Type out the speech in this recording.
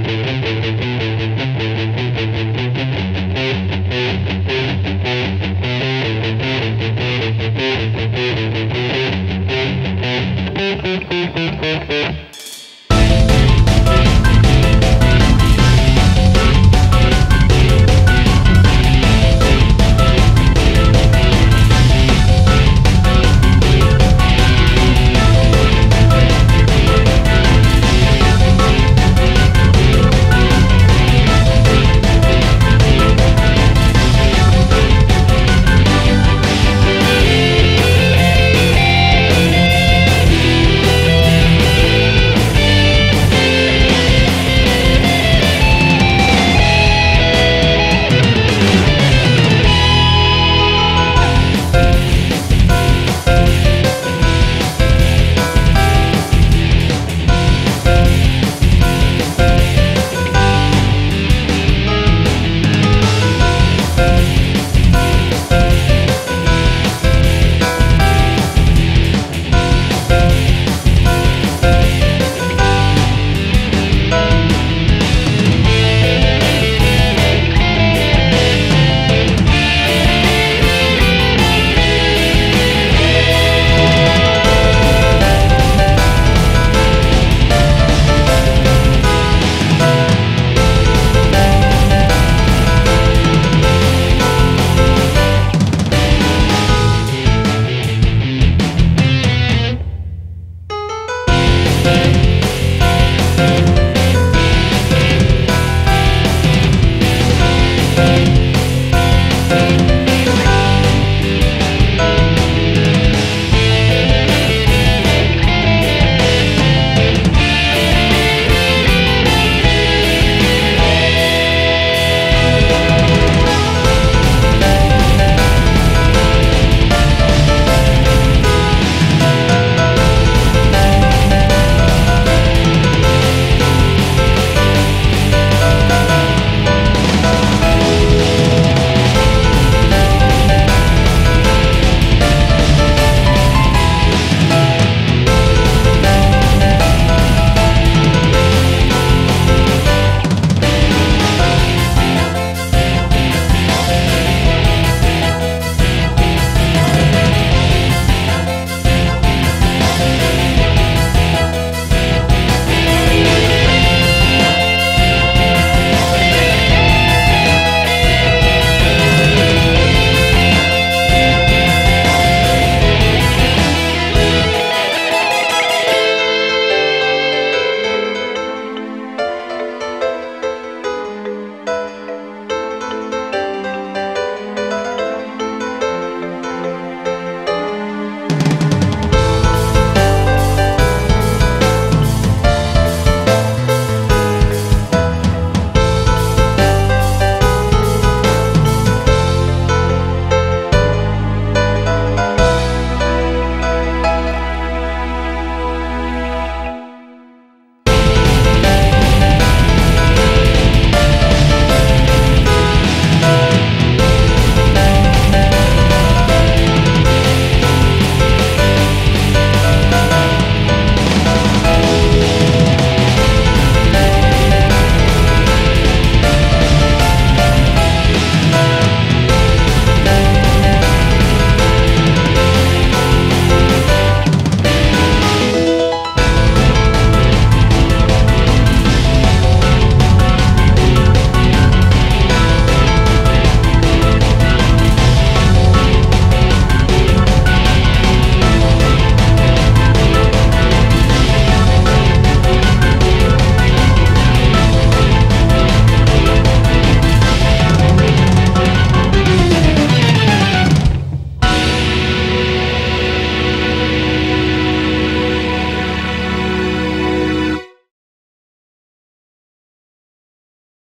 Thank thing